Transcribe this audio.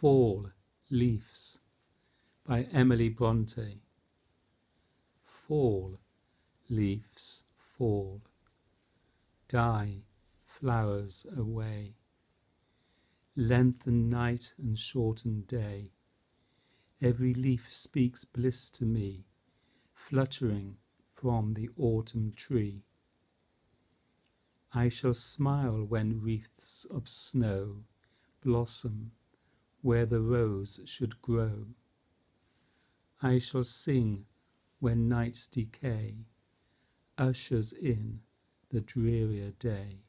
Fall Leaves by Emily Bronte. Fall, leaves, fall. Die, flowers away. Lengthen night and shorten day. Every leaf speaks bliss to me, fluttering from the autumn tree. I shall smile when wreaths of snow blossom where the rose should grow. I shall sing when night's decay ushers in the drearier day.